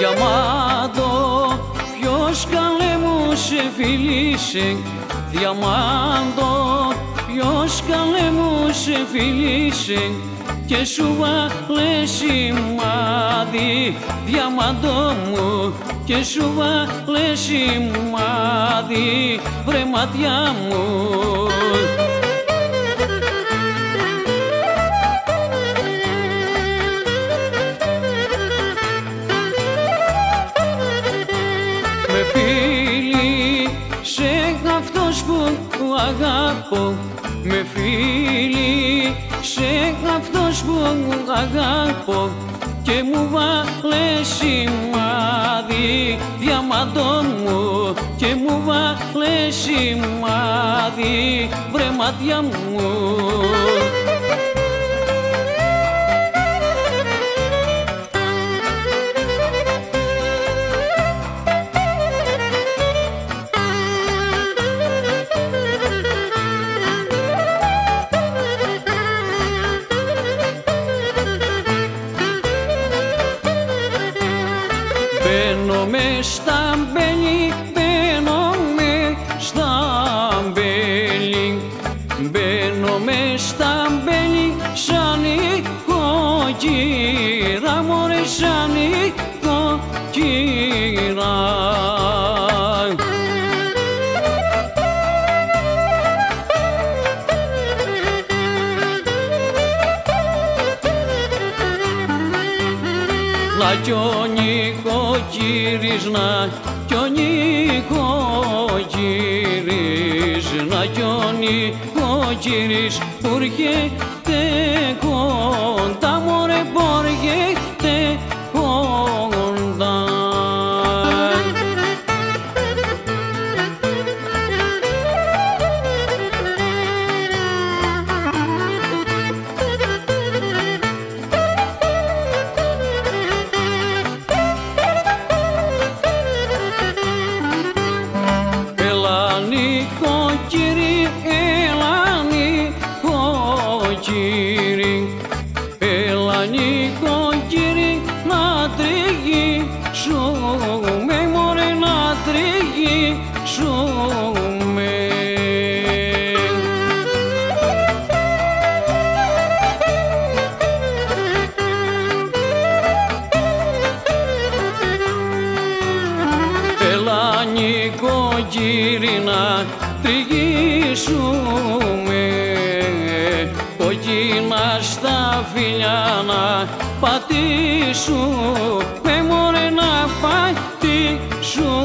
Διαμάντο, ποιος καλέ μου σε φιλήσε Διαμάντο, ποιος καλέ μου σε φιλήσε και σου βάλε σημάδι, διαμαντό μου και σου βάλε σημάδι, βρε ματιά μου. Που αγαπώ. Με φίλη σε αυτός που αγαπώ. Και μου βάλε σημάδι διαμαντών μου. Και μου βάλε σημάδι βρε μάτια μου Μπαίνω με στα μπέλη, μπαίνω με στα μπέλη. Μπαίνω με στα μπέλη σαν η κοκκύρα μωρέ σαν η κοκκύρα Να κι ο νοικοκύρης, να κι ο νοικοκύρης, να κι ο νοικοκύρης που έρχεται κοντά, νοικοκύρη να τριγύσουμε μωρέ να τριγύσουμε Έλα νοικοκύρη να τριγύσουμε φιλιά να πατήσουμε μωρέ να πατήσουμε